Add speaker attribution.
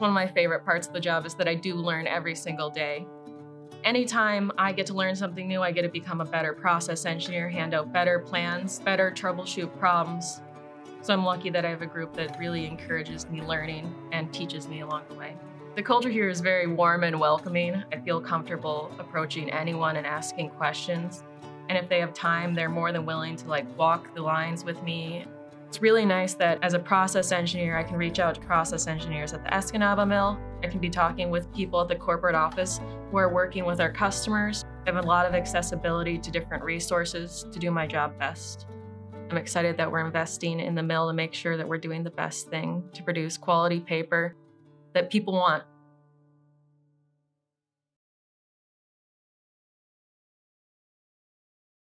Speaker 1: One of my favorite parts of the job is that I do learn every single day. Anytime I get to learn something new, I get to become a better process engineer, hand out better plans, better troubleshoot problems. So I'm lucky that I have a group that really encourages me learning and teaches me along the way. The culture here is very warm and welcoming. I feel comfortable approaching anyone and asking questions. And if they have time, they're more than willing to like walk the lines with me. It's really nice that as a process engineer, I can reach out to process engineers at the Escanaba mill. I can be talking with people at the corporate office who are working with our customers. I have a lot of accessibility to different resources to do my job best. I'm excited that we're investing in the mill to make sure that we're doing the best thing to produce quality paper that people want